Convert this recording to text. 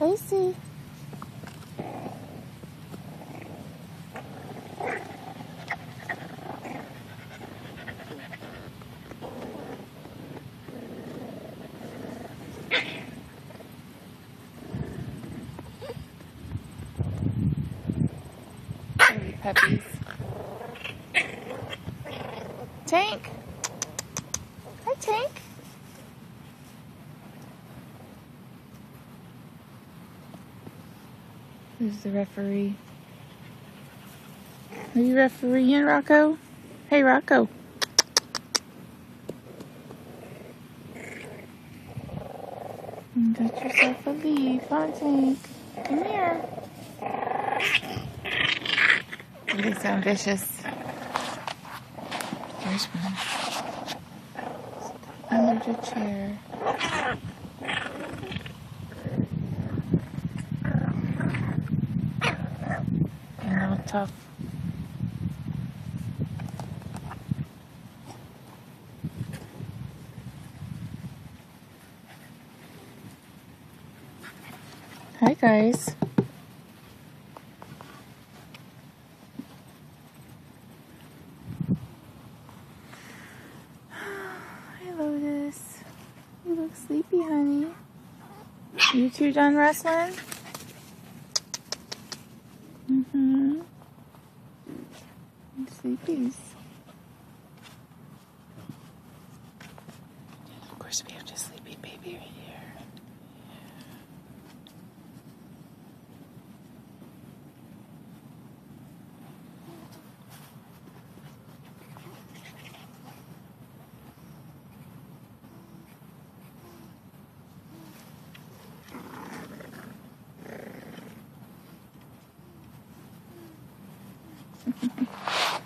Pretty puppies. Tank. Hi, Tank. Who's the referee? Are you refereeing, Rocco? Hey, Rocco. Got yourself a leaf, huh, Tank? Come here. They sound vicious. There's one. Under the chair. And all tough. Hi guys. Hi Lotus. You look sleepy, honey. You two done wrestling? Mm-hmm sleepies. And of course, we have the sleepy baby right here.